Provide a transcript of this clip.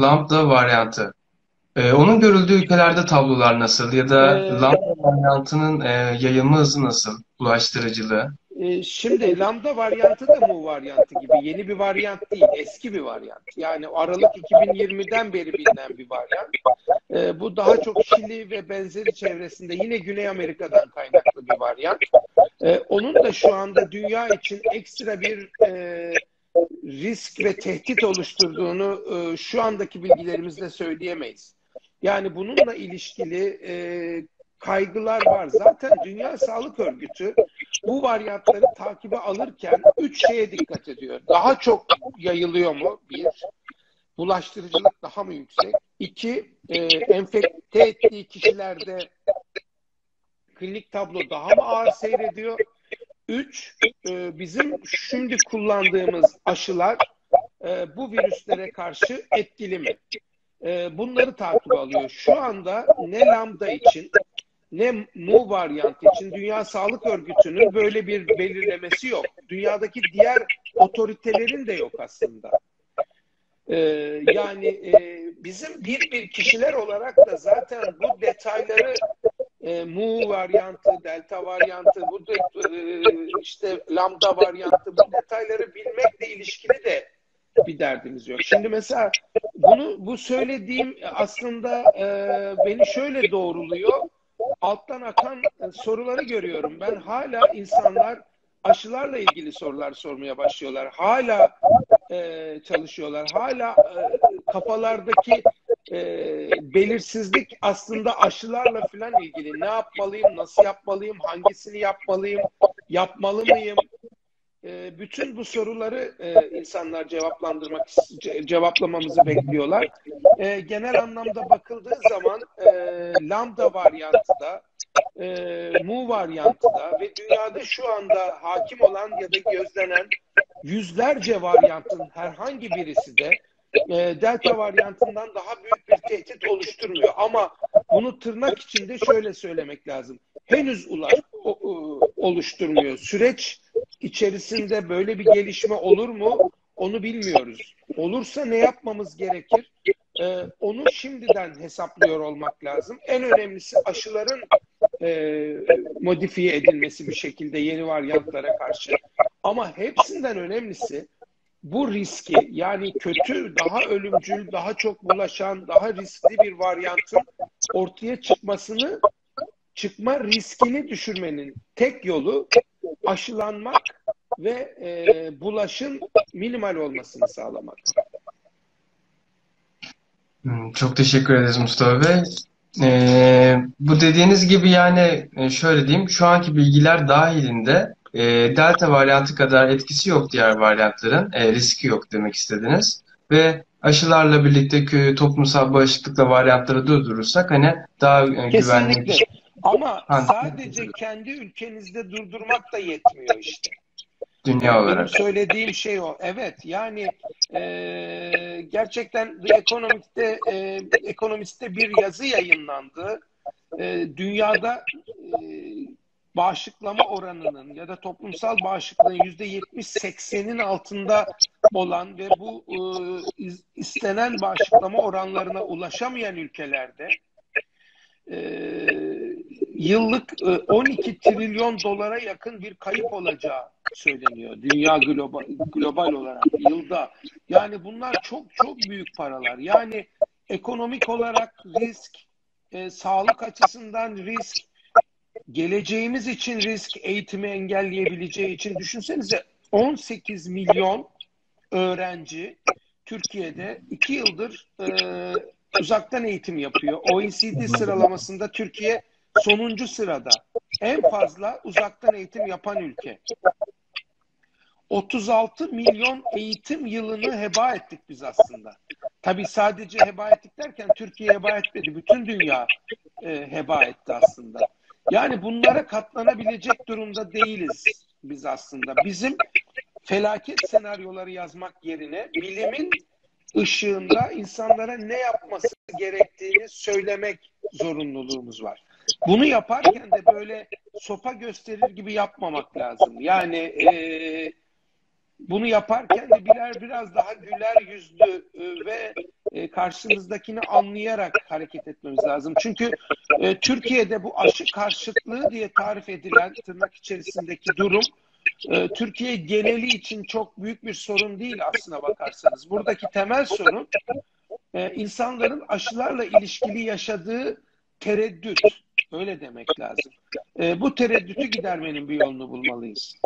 lambda varyantı. Ee, onun görüldüğü ülkelerde tablolar nasıl ya da Ee, lambda varyantının e, yayılma hızı nasıl, bulaştırıcılığı? e, şimdi lambda varyantı da mu varyantı gibi yeni bir varyant değil, eski bir varyant. Yani Aralık 2020'den beri bilinen bir varyant. Ee, bu daha çok Şili ve benzeri çevresinde yine Güney Amerika'dan kaynaklı bir varyant. Ee, onun da şu anda dünya için ekstra bir e, risk ve tehdit oluşturduğunu e, şu andaki bilgilerimizle söyleyemeyiz. Yani bununla ilişkili e, kaygılar var. Zaten Dünya Sağlık Örgütü bu varyantları takibe alırken üç şeye dikkat ediyor. Daha çok yayılıyor mu? Bir. Bulaştırıcılık daha mı yüksek? İki. E, enfekte ettiği kişilerde klinik tablo daha mı ağır seyrediyor? Üç, e, bizim şimdi kullandığımız aşılar e, bu virüslere karşı etkili mi? E, bunları takip alıyor. Şu anda ne lambda için ne mu varyantı için Dünya Sağlık Örgütü'nün böyle bir belirlemesi yok. Dünyadaki diğer otoritelerin de yok aslında. Ee, yani e, bizim bir bir kişiler olarak da zaten bu detayları e, mu varyantı, delta varyantı, bu da, e, işte lambda varyantı bu detayları bilmekle ilişkili de bir derdimiz yok. Şimdi mesela bunu bu söylediğim aslında e, beni şöyle doğruluyor. Alttan akan e, soruları görüyorum. Ben hala insanlar aşılarla ilgili sorular sormaya başlıyorlar. Hala e, çalışıyorlar. Hala e, kafalardaki e, belirsizlik aslında aşılarla falan ilgili. Ne yapmalıyım, nasıl yapmalıyım, hangisini yapmalıyım, yapmalı mıyım? E, bütün bu soruları e, insanlar cevaplandırmak, ce- cevaplamamızı bekliyorlar. E, genel anlamda bakıldığı zaman e, lambda varyantı da, e, mu varyantı da ve dünyada şu anda hakim olan ya da gözlenen yüzlerce varyantın herhangi birisi de e, delta varyantından daha büyük tehdit oluşturmuyor. Ama bunu tırnak içinde şöyle söylemek lazım. Henüz ulaş, oluşturmuyor. Süreç içerisinde böyle bir gelişme olur mu? Onu bilmiyoruz. Olursa ne yapmamız gerekir? Ee, onu şimdiden hesaplıyor olmak lazım. En önemlisi aşıların e, modifiye edilmesi bir şekilde yeni varyantlara karşı. Ama hepsinden önemlisi bu riski yani kötü, daha ölümcül, daha çok bulaşan, daha riskli bir varyantın ortaya çıkmasını çıkma riskini düşürmenin tek yolu aşılanmak ve e, bulaşın minimal olmasını sağlamak. Hmm, Çok teşekkür ederiz Mustafa Bey. Ee, bu dediğiniz gibi yani e, şöyle diyeyim, şu anki bilgiler dahilinde e, delta varyantı kadar etkisi yok diğer varyantların, e, riski yok demek istediniz. Ve aşılarla birlikte toplumsal bağışıklıkla varyantları durdurursak hani daha e, güvenli Kesinlikle. bir Ama sadece kendi ülkenizde durdurmak da yetmiyor işte. dünya Benim olarak. söylediğim şey o. Evet yani e, gerçekten The Economist'te, e, Economist'te bir yazı yayınlandı. E, dünyada e, bağışıklama oranının ya da toplumsal bağışıklığın yüzde yetmiş seksenin altında olan ve bu e, istenen bağışıklama oranlarına ulaşamayan ülkelerde e, yıllık e, 12 trilyon dolara yakın bir kayıp olacağı söyleniyor. Dünya global, global olarak yılda. Yani bunlar çok çok büyük paralar. Yani ekonomik olarak risk, e, sağlık açısından risk, geleceğimiz için risk, eğitimi engelleyebileceği için düşünsenize 18 milyon öğrenci Türkiye'de iki yıldır e, uzaktan eğitim yapıyor. OECD sıralamasında Türkiye sonuncu sırada. En fazla uzaktan eğitim yapan ülke. 36 milyon eğitim yılını heba ettik biz aslında. Tabii sadece heba ettik derken Türkiye heba etmedi. Bütün dünya e, heba etti aslında. Yani bunlara katlanabilecek durumda değiliz biz aslında. Bizim felaket senaryoları yazmak yerine bilimin ışığında insanlara ne yapması gerektiğini söylemek zorunluluğumuz var. Bunu yaparken de böyle sopa gösterir gibi yapmamak lazım. Yani e, bunu yaparken de birer biraz daha güler yüzlü e, ve e, karşımızdakini anlayarak hareket etmemiz lazım. Çünkü e, Türkiye'de bu aşı karşıtlığı diye tarif edilen tırnak içerisindeki durum e, Türkiye geneli için çok büyük bir sorun değil aslına bakarsanız. Buradaki temel sorun e, insanların aşılarla ilişkili yaşadığı tereddüt. Öyle demek lazım. E, bu tereddütü gidermenin bir yolunu bulmalıyız.